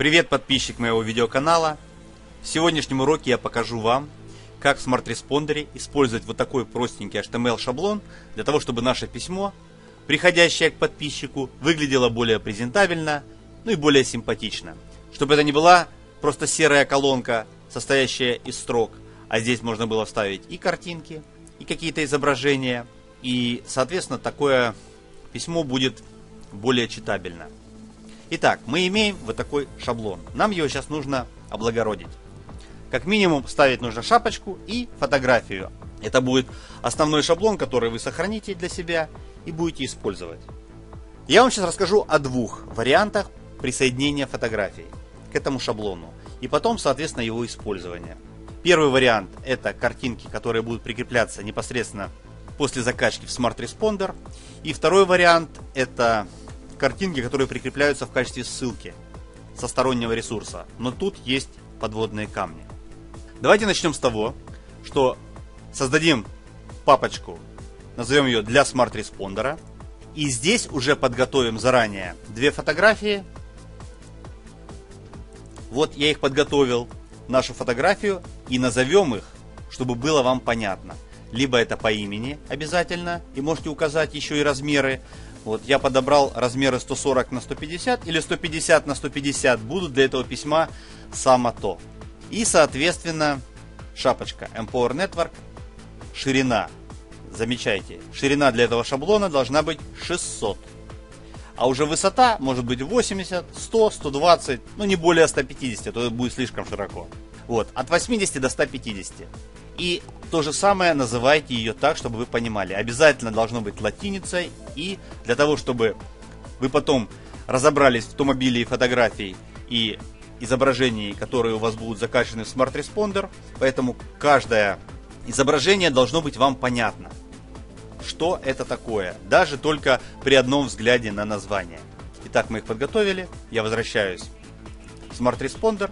Привет, подписчик моего видеоканала! В сегодняшнем уроке я покажу вам, как в Responder использовать вот такой простенький HTML шаблон для того, чтобы наше письмо, приходящее к подписчику, выглядело более презентабельно, ну и более симпатично. Чтобы это не была просто серая колонка, состоящая из строк, а здесь можно было вставить и картинки, и какие-то изображения, и, соответственно, такое письмо будет более читабельно. Итак, мы имеем вот такой шаблон. Нам его сейчас нужно облагородить. Как минимум ставить нужно шапочку и фотографию. Это будет основной шаблон, который вы сохраните для себя и будете использовать. Я вам сейчас расскажу о двух вариантах присоединения фотографий к этому шаблону. И потом, соответственно, его использования. Первый вариант это картинки, которые будут прикрепляться непосредственно после закачки в Smart Responder. И второй вариант это картинки, которые прикрепляются в качестве ссылки со стороннего ресурса. Но тут есть подводные камни. Давайте начнем с того, что создадим папочку, назовем ее для Responder. И здесь уже подготовим заранее две фотографии. Вот я их подготовил, нашу фотографию, и назовем их, чтобы было вам понятно. Либо это по имени обязательно, и можете указать еще и размеры, вот я подобрал размеры 140 на 150 или 150 на 150 будут для этого письма само то. И соответственно шапочка Empower Network ширина. Замечайте, ширина для этого шаблона должна быть 600. А уже высота может быть 80, 100, 120, ну не более 150, а то будет слишком широко. Вот, от 80 до 150. И то же самое называйте ее так, чтобы вы понимали. Обязательно должно быть латиницей. И для того, чтобы вы потом разобрались в том обилии фотографий и изображений, которые у вас будут закачаны в Smart Responder. Поэтому каждое изображение должно быть вам понятно. Что это такое? Даже только при одном взгляде на название. Итак, мы их подготовили. Я возвращаюсь в Smart Responder.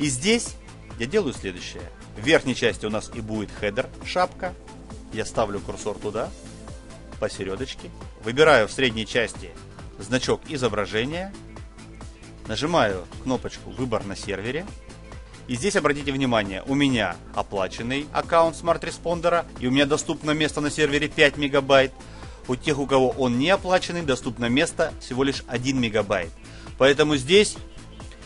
И здесь я делаю следующее. В верхней части у нас и будет header, шапка. Я ставлю курсор туда, посередочке. Выбираю в средней части значок изображения. Нажимаю кнопочку «Выбор на сервере». И здесь обратите внимание, у меня оплаченный аккаунт Smart Responder, и у меня доступно место на сервере 5 мегабайт. У тех, у кого он не оплаченный, доступно место всего лишь 1 мегабайт. Поэтому здесь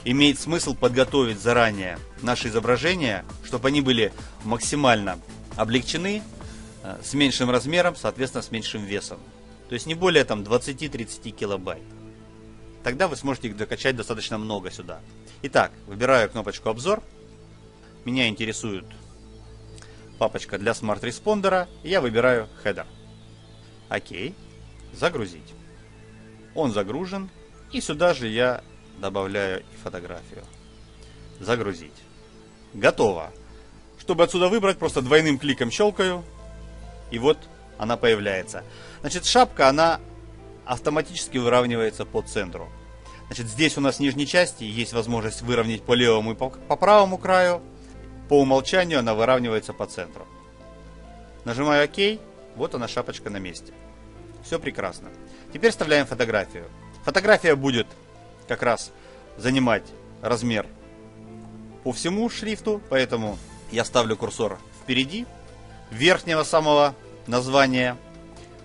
имеет смысл подготовить заранее наши изображения, чтобы они были максимально облегчены, э, с меньшим размером, соответственно, с меньшим весом. То есть не более там 20-30 килобайт. Тогда вы сможете их закачать достаточно много сюда. Итак, выбираю кнопочку обзор. Меня интересует папочка для. И я выбираю Header. Окей. Загрузить. Он загружен. И сюда же я добавляю и фотографию. Загрузить. Готово. Чтобы отсюда выбрать, просто двойным кликом щелкаю. И вот она появляется. Значит, шапка, она автоматически выравнивается по центру. Значит, здесь у нас в нижней части есть возможность выровнять по левому и по, по правому краю. По умолчанию она выравнивается по центру. Нажимаю ОК. Вот она шапочка на месте. Все прекрасно. Теперь вставляем фотографию. Фотография будет как раз занимать размер по всему шрифту, поэтому я ставлю курсор впереди верхнего самого названия,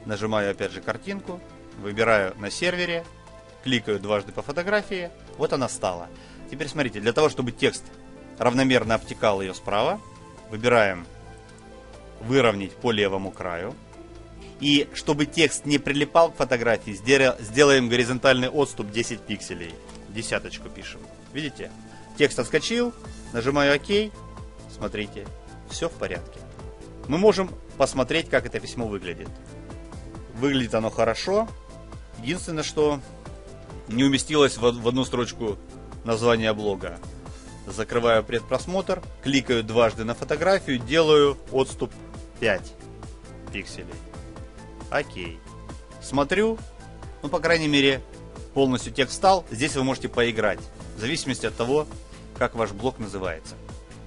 нажимаю опять же картинку, выбираю на сервере, кликаю дважды по фотографии, вот она стала. Теперь смотрите, для того, чтобы текст равномерно обтекал ее справа, выбираем выровнять по левому краю. И чтобы текст не прилипал к фотографии, сделаем горизонтальный отступ 10 пикселей. Десяточку пишем. Видите? Текст отскочил, нажимаю ОК, смотрите, все в порядке. Мы можем посмотреть, как это письмо выглядит. Выглядит оно хорошо. Единственное, что не уместилось в одну строчку названия блога. Закрываю предпросмотр, кликаю дважды на фотографию, делаю отступ 5 пикселей. Окей. Смотрю, ну, по крайней мере, полностью текст встал. Здесь вы можете поиграть, в зависимости от того, как ваш блок называется.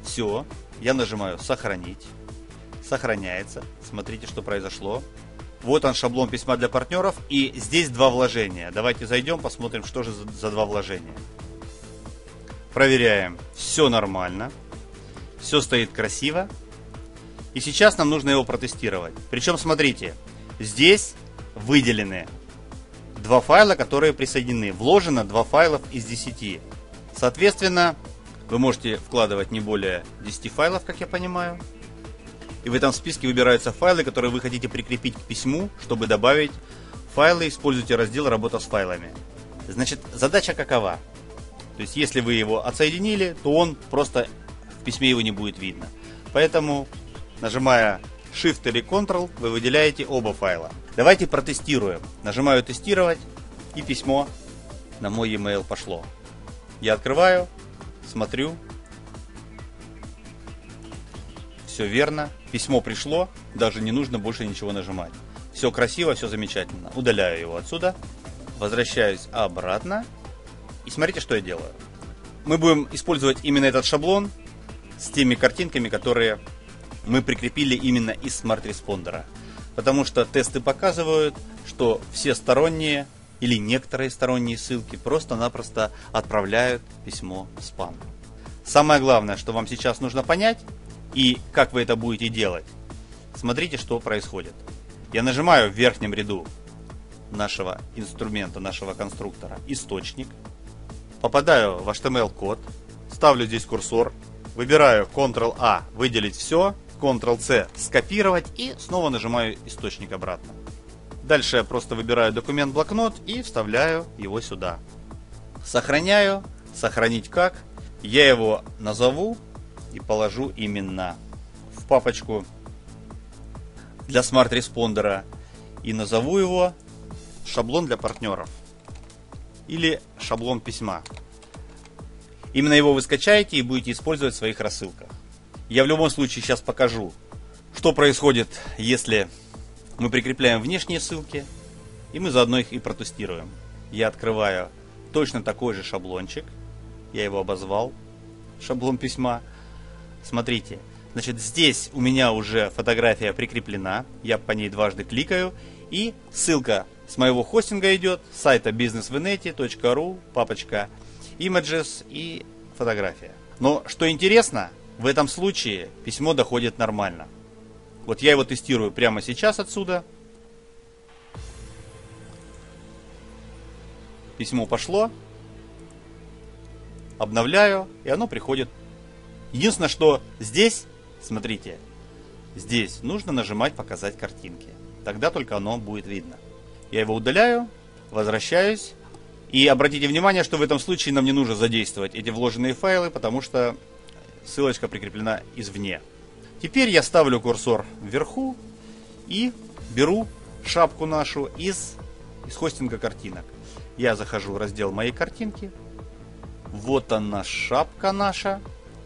Все, я нажимаю «Сохранить». Сохраняется. Смотрите, что произошло. Вот он шаблон письма для партнеров. И здесь два вложения. Давайте зайдем, посмотрим, что же за два вложения. проверяем, все нормально, все стоит красиво. И сейчас нам нужно его протестировать. Причем, смотрите, здесь выделены два файла, которые присоединены. Вложено два файла из 10. Соответственно, вы можете вкладывать не более 10 файлов, как я понимаю. И в этом списке выбираются файлы, которые вы хотите прикрепить к письму, чтобы добавить файлы. Используйте раздел «Работа с файлами». Значит, задача какова? То есть, если вы его отсоединили, то он просто в письме его не будет видно. Поэтому, нажимая Shift или Ctrl, вы выделяете оба файла. Давайте протестируем. Нажимаю «Тестировать» и письмо на мой e-mail пошло. Я открываю, смотрю. Все верно. Письмо пришло, даже не нужно больше ничего нажимать. Все красиво, все замечательно. Удаляю его отсюда. Возвращаюсь обратно. И смотрите, что я делаю. Мы будем использовать именно этот шаблон с теми картинками, которые мы прикрепили именно из Smart Responder а. Потому что тесты показывают, что все сторонние или некоторые сторонние ссылки просто-напросто отправляют письмо в спам. Самое главное, что вам сейчас нужно понять и как вы это будете делать. Смотрите, что происходит. Я нажимаю в верхнем ряду нашего инструмента, нашего конструктора источник, попадаю в HTML-код, ставлю здесь курсор, выбираю Ctrl-A выделить все, Ctrl-C скопировать и снова нажимаю источник обратно. Дальше я просто выбираю документ блокнот и вставляю его сюда. Сохраняю. Сохранить как? Я его назову и положу именно в папочку для Smart Responder а и назову его шаблон для партнеров или шаблон письма. Именно его вы скачаете и будете использовать в своих рассылках. Я в любом случае сейчас покажу, что происходит, если мы прикрепляем внешние ссылки, и мы заодно их и протестируем. Я открываю точно такой же шаблончик. Я его обозвал. Шаблон письма. Смотрите. Значит, здесь у меня уже фотография прикреплена. Я по ней дважды кликаю. И ссылка с моего хостинга идет. С сайта businessvenet.ru, папочка images и фотография. Но что интересно, в этом случае письмо доходит нормально. Вот я его тестирую прямо сейчас отсюда. Письмо пошло. Обновляю, и оно приходит. Единственное, что здесь, смотрите, здесь нужно нажимать «Показать картинки». Тогда только оно будет видно. Я его удаляю, возвращаюсь. И обратите внимание, что в этом случае нам не нужно задействовать эти вложенные файлы, потому что ссылочка прикреплена извне. Теперь я ставлю курсор вверху и беру шапку нашу из, из хостинга картинок. Я захожу в раздел «Мои картинки». Вот она, шапка наша.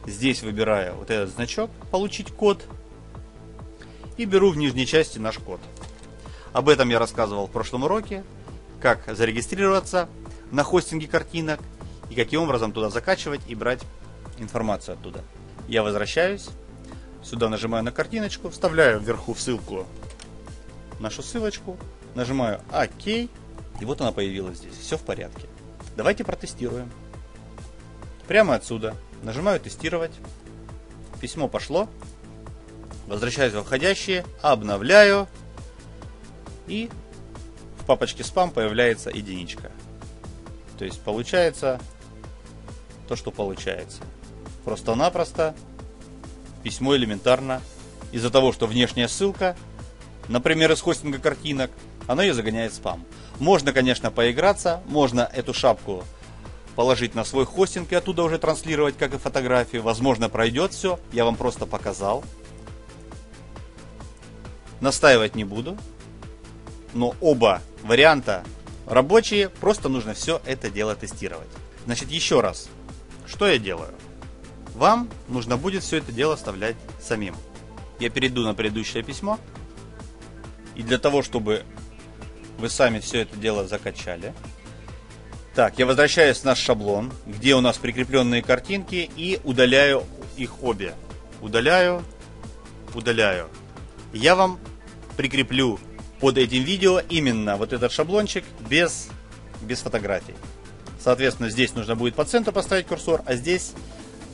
Здесь выбираю вот этот значок «Получить код». И беру в нижней части наш код. Об этом я рассказывал в прошлом уроке. Как зарегистрироваться на хостинге картинок и каким образом туда закачивать и брать информацию оттуда. Я возвращаюсь Сюда нажимаю на картиночку, вставляю вверху в ссылку нашу ссылочку, нажимаю ОК, и вот она появилась здесь. Все в порядке. Давайте протестируем. Прямо отсюда нажимаю тестировать. Письмо пошло. Возвращаюсь во входящие, обновляю. И в папочке спам появляется единичка. То есть получается то, что получается. Просто-напросто письмо элементарно из-за того, что внешняя ссылка, например, из хостинга картинок, она ее загоняет в спам. Можно, конечно, поиграться, можно эту шапку положить на свой хостинг и оттуда уже транслировать, как и фотографию. Возможно, пройдет все, я вам просто показал. Настаивать не буду. Но оба варианта рабочие, просто нужно все это дело тестировать. Значит, еще раз, что я делаю? Вам нужно будет все это дело вставлять самим. Я перейду на предыдущее письмо. И для того, чтобы вы сами все это дело закачали. Так, я возвращаюсь в наш шаблон, где у нас прикрепленные картинки, и удаляю их обе. Удаляю, удаляю. Я вам прикреплю под этим видео именно вот этот шаблончик без, без фотографий. Соответственно, здесь нужно будет по центру поставить курсор, а здесь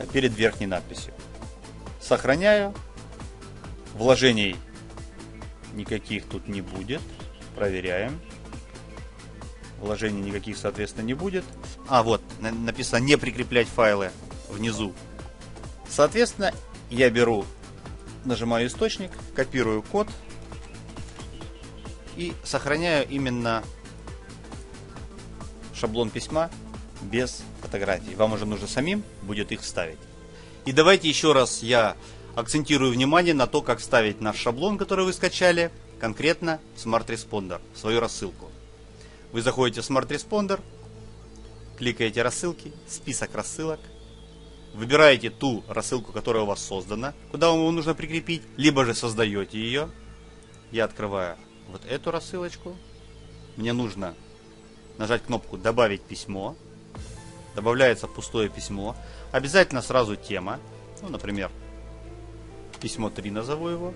перед верхней надписью. Сохраняю. Вложений никаких тут не будет. Проверяем. Вложений никаких, соответственно, не будет. А, вот, написано не прикреплять файлы внизу. Соответственно, я беру, нажимаю источник, копирую код и сохраняю именно шаблон письма без фотографий. Вам уже нужно самим будет их вставить. И давайте еще раз я акцентирую внимание на то, как вставить наш шаблон, который вы скачали, конкретно в Smart Responder, в свою рассылку. Вы заходите в Smart Responder, кликаете рассылки, список рассылок, выбираете ту рассылку, которая у вас создана, куда вам нужно прикрепить, либо же создаете ее. Я открываю вот эту рассылочку. Мне нужно нажать кнопку «Добавить письмо». Добавляется пустое письмо. Обязательно сразу тема. Ну, например, письмо 3 назову его.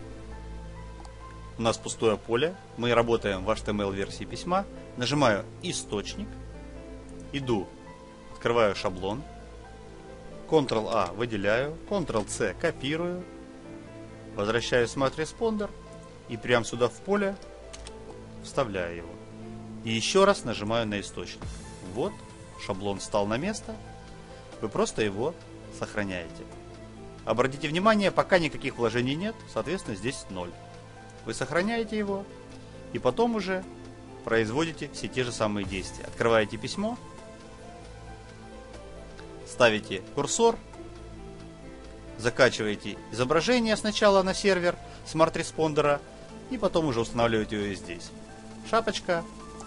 У нас пустое поле. Мы работаем в HTML-версии письма. Нажимаю «Источник». Иду, открываю шаблон. Ctrl-A выделяю. Ctrl-C копирую. Возвращаю Smart Responder. И прямо сюда в поле вставляю его. И еще раз нажимаю на источник. Вот, шаблон встал на место. Вы просто его сохраняете. Обратите внимание, пока никаких вложений нет, соответственно здесь 0. Вы сохраняете его и потом уже производите все те же самые действия. Открываете письмо, ставите курсор, закачиваете изображение сначала на сервер Responder и потом уже устанавливаете ее здесь. Шапочка,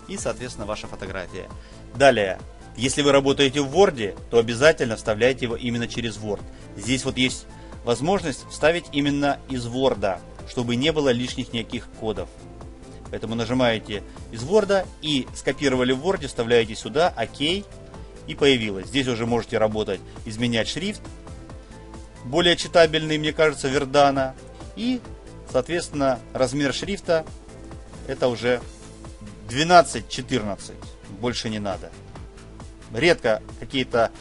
и, соответственно, ваша фотография. Далее, если вы работаете в Word, то обязательно вставляйте его именно через Word. Здесь вот есть возможность вставить именно из Word, чтобы не было лишних никаких кодов. Поэтому нажимаете из Word и скопировали в Word, вставляете сюда, ОК, и появилось. Здесь уже можете работать, изменять шрифт, более читабельный, мне кажется, Вердана, и, соответственно, размер шрифта это уже 12-14. Больше не надо. Редко какие-то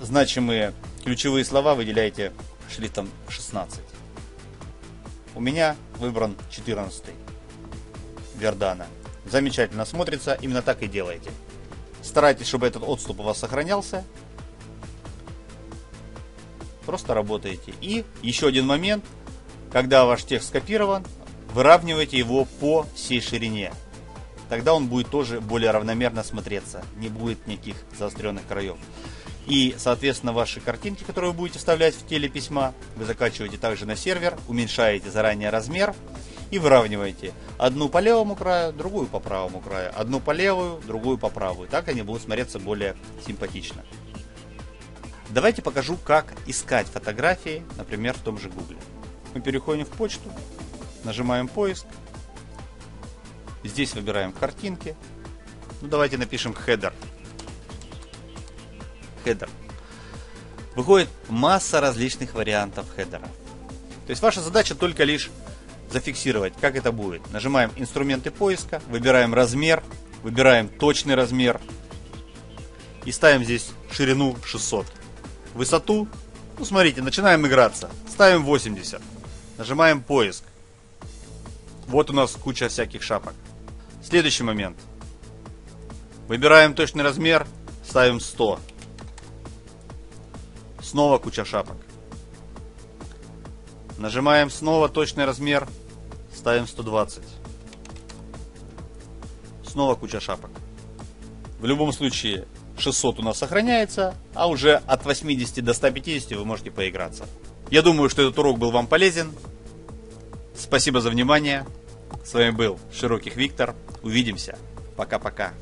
значимые ключевые слова выделяете шрифтом 16. У меня выбран 14 Вердана. Замечательно смотрится, именно так и делайте. Старайтесь, чтобы этот отступ у вас сохранялся. Просто работаете. И еще один момент, когда ваш текст скопирован, выравнивайте его по всей ширине тогда он будет тоже более равномерно смотреться, не будет никаких заостренных краев. И, соответственно, ваши картинки, которые вы будете вставлять в теле письма, вы закачиваете также на сервер, уменьшаете заранее размер и выравниваете одну по левому краю, другую по правому краю, одну по левую, другую по правую. Так они будут смотреться более симпатично. Давайте покажу, как искать фотографии, например, в том же Google. Мы переходим в почту, нажимаем поиск, Здесь выбираем картинки. Ну, давайте напишем header. Header. Выходит масса различных вариантов хедера. То есть ваша задача только лишь зафиксировать, как это будет. Нажимаем инструменты поиска, выбираем размер, выбираем точный размер и ставим здесь ширину 600. Высоту, ну смотрите, начинаем играться. Ставим 80. Нажимаем поиск. Вот у нас куча всяких шапок. Следующий момент. Выбираем точный размер, ставим 100. Снова куча шапок. Нажимаем снова точный размер, ставим 120. Снова куча шапок. В любом случае 600 у нас сохраняется, а уже от 80 до 150 вы можете поиграться. Я думаю, что этот урок был вам полезен. Спасибо за внимание. С вами был Широких Виктор. Увидимся. Пока-пока.